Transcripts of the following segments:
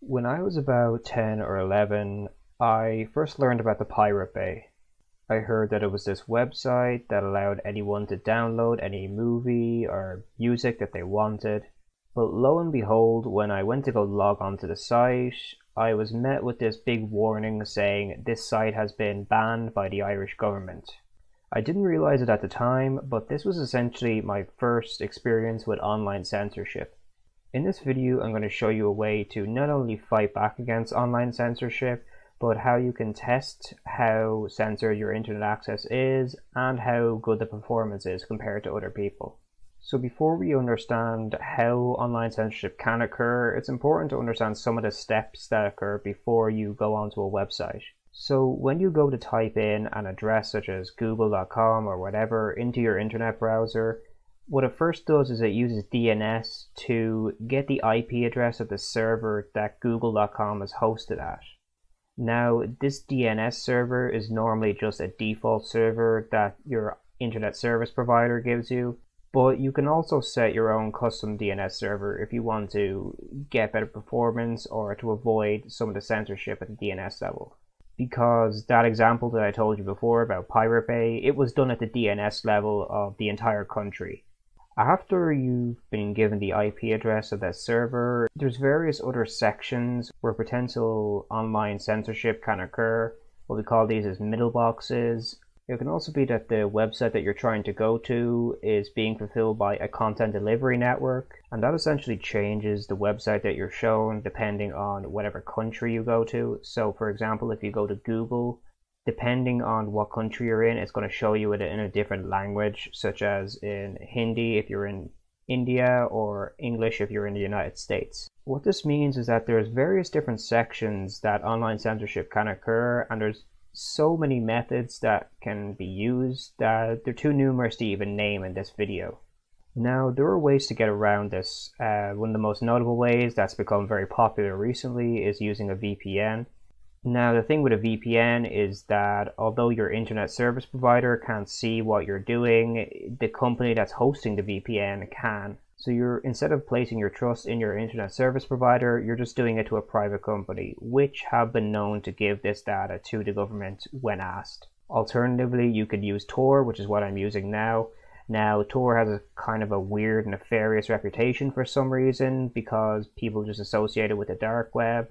When I was about 10 or 11, I first learned about the Pirate Bay. I heard that it was this website that allowed anyone to download any movie or music that they wanted. But lo and behold, when I went to go log on to the site, I was met with this big warning saying this site has been banned by the Irish government. I didn't realize it at the time, but this was essentially my first experience with online censorship. In this video, I'm going to show you a way to not only fight back against online censorship, but how you can test how censored your internet access is and how good the performance is compared to other people. So before we understand how online censorship can occur, it's important to understand some of the steps that occur before you go onto a website. So when you go to type in an address such as google.com or whatever into your internet browser, what it first does is it uses DNS to get the IP address of the server that google.com is hosted at. Now, this DNS server is normally just a default server that your internet service provider gives you, but you can also set your own custom DNS server if you want to get better performance or to avoid some of the censorship at the DNS level. Because that example that I told you before about Pirate Bay, it was done at the DNS level of the entire country. After you've been given the IP address of that server, there's various other sections where potential online censorship can occur. What we call these as middle boxes. It can also be that the website that you're trying to go to is being fulfilled by a content delivery network, and that essentially changes the website that you're shown depending on whatever country you go to. So, for example, if you go to Google, depending on what country you're in, it's going to show you it in a different language, such as in Hindi if you're in India or English if you're in the United States. What this means is that there's various different sections that online censorship can occur, and there's so many methods that can be used that they're too numerous to even name in this video. Now, there are ways to get around this. Uh, one of the most notable ways that's become very popular recently is using a VPN. Now, the thing with a VPN is that although your internet service provider can't see what you're doing, the company that's hosting the VPN can. So you're instead of placing your trust in your internet service provider, you're just doing it to a private company, which have been known to give this data to the government when asked. Alternatively, you could use Tor, which is what I'm using now. Now, Tor has a kind of a weird, nefarious reputation for some reason because people just associate it with the dark web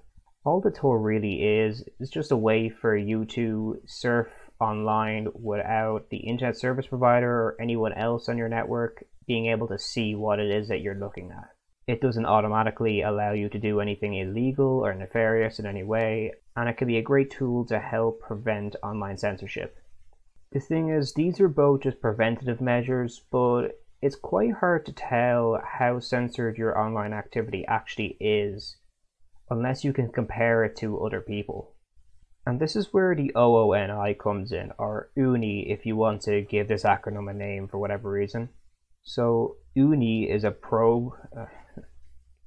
all the Tor really is is just a way for you to surf online without the internet service provider or anyone else on your network being able to see what it is that you're looking at. It doesn't automatically allow you to do anything illegal or nefarious in any way, and it can be a great tool to help prevent online censorship. The thing is, these are both just preventative measures, but it's quite hard to tell how censored your online activity actually is unless you can compare it to other people. And this is where the OONI comes in, or UNI if you want to give this acronym a name for whatever reason. So OONI is a pro. Uh,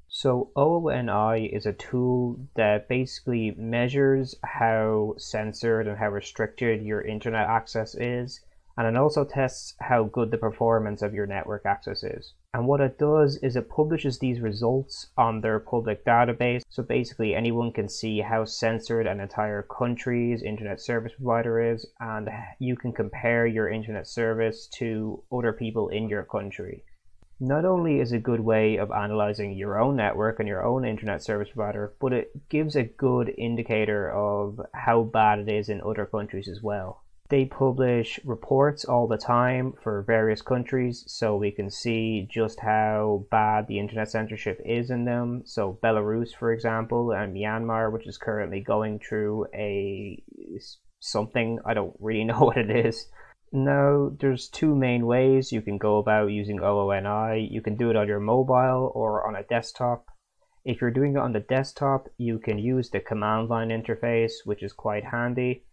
so OONI is a tool that basically measures how censored and how restricted your internet access is and it also tests how good the performance of your network access is. And what it does is it publishes these results on their public database. So basically, anyone can see how censored an entire country's internet service provider is, and you can compare your internet service to other people in your country. Not only is a good way of analyzing your own network and your own internet service provider, but it gives a good indicator of how bad it is in other countries as well. They publish reports all the time for various countries so we can see just how bad the internet censorship is in them. So, Belarus, for example, and Myanmar, which is currently going through a something, I don't really know what it is. Now, there's two main ways you can go about using OONI. You can do it on your mobile or on a desktop. If you're doing it on the desktop, you can use the command line interface, which is quite handy.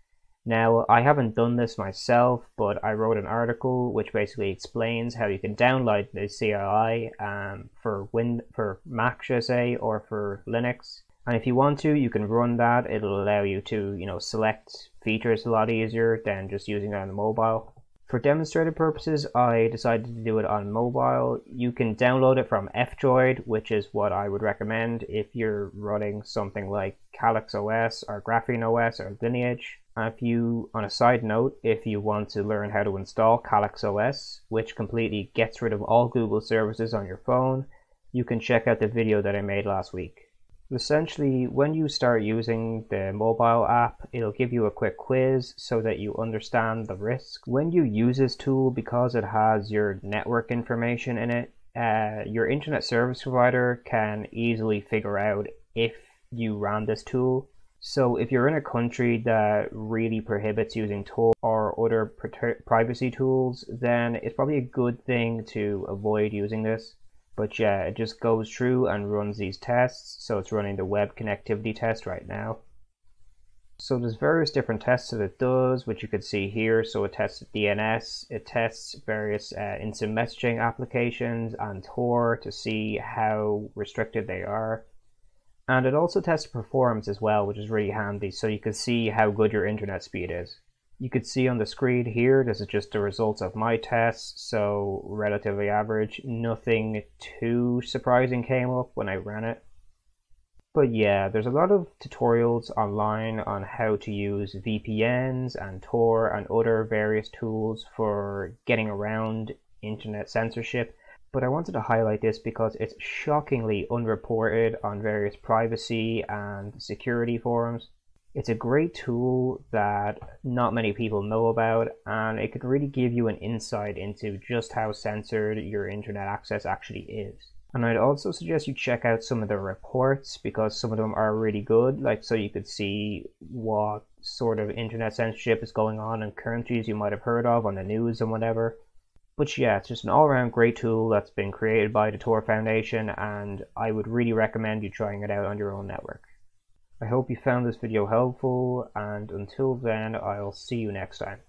Now, I haven't done this myself, but I wrote an article which basically explains how you can download the CLI um, for Win for Mac, should I say, or for Linux. And if you want to, you can run that. It'll allow you to, you know, select features a lot easier than just using it on the mobile. For demonstrative purposes, I decided to do it on mobile. You can download it from FDroid, which is what I would recommend if you're running something like Calyx OS or Graphene OS or Lineage. If you, on a side note, if you want to learn how to install Calyx OS, which completely gets rid of all Google services on your phone, you can check out the video that I made last week. Essentially, when you start using the mobile app, it'll give you a quick quiz so that you understand the risk. When you use this tool, because it has your network information in it, uh, your internet service provider can easily figure out if you ran this tool. So if you're in a country that really prohibits using Tor or other privacy tools, then it's probably a good thing to avoid using this. But yeah, it just goes through and runs these tests. So it's running the web connectivity test right now. So there's various different tests that it does, which you can see here. So it tests DNS, it tests various uh, instant messaging applications and Tor to see how restricted they are. And it also tests performance as well, which is really handy. So you can see how good your internet speed is. You could see on the screen here, this is just the results of my tests, so relatively average. Nothing too surprising came up when I ran it. But yeah, there's a lot of tutorials online on how to use VPNs and Tor and other various tools for getting around internet censorship. But I wanted to highlight this because it's shockingly unreported on various privacy and security forums. It's a great tool that not many people know about, and it could really give you an insight into just how censored your internet access actually is. And I'd also suggest you check out some of the reports because some of them are really good, like so you could see what sort of internet censorship is going on in countries you might have heard of on the news and whatever. But yeah, it's just an all around great tool that's been created by the Tor Foundation, and I would really recommend you trying it out on your own network. I hope you found this video helpful and until then I'll see you next time.